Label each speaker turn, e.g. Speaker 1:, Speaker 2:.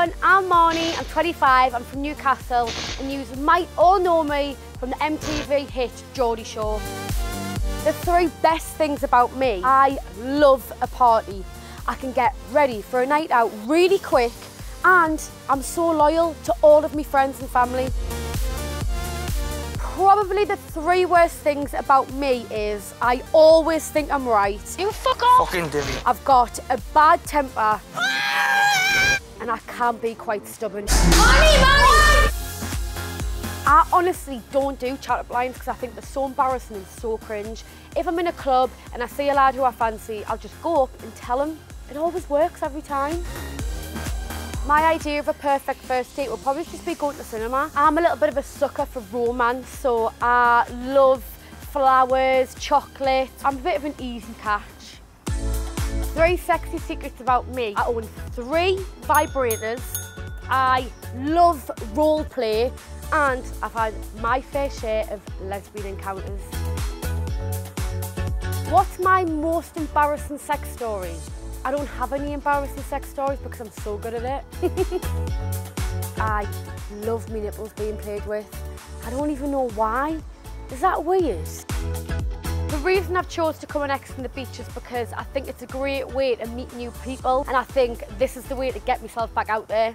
Speaker 1: everyone, I'm Marnie, I'm 25, I'm from Newcastle, and you might all know me from the MTV hit Geordie Shore. The three best things about me, I love a party. I can get ready for a night out really quick, and I'm so loyal to all of my friends and family. Probably the three worst things about me is I always think I'm right.
Speaker 2: You fuck off!
Speaker 3: Fucking divvy.
Speaker 1: I've got a bad temper ah! And I can be quite stubborn.
Speaker 2: Money, money!
Speaker 1: I honestly don't do chat-up lines because I think they're so embarrassing and so cringe. If I'm in a club and I see a lad who I fancy, I'll just go up and tell him. It always works every time. My idea of a perfect first date would probably just be going to the cinema. I'm a little bit of a sucker for romance, so I love flowers, chocolate. I'm a bit of an easy catch. Three sexy secrets about me. I own three vibrators. I love role play and I've had my fair share of lesbian encounters. What's my most embarrassing sex story? I don't have any embarrassing sex stories because I'm so good at it. I love my nipples being played with. I don't even know why. Is that weird? Reason I've chose to come on Ex on the beach is because I think it's a great way to meet new people and I think this is the way to get myself back out there.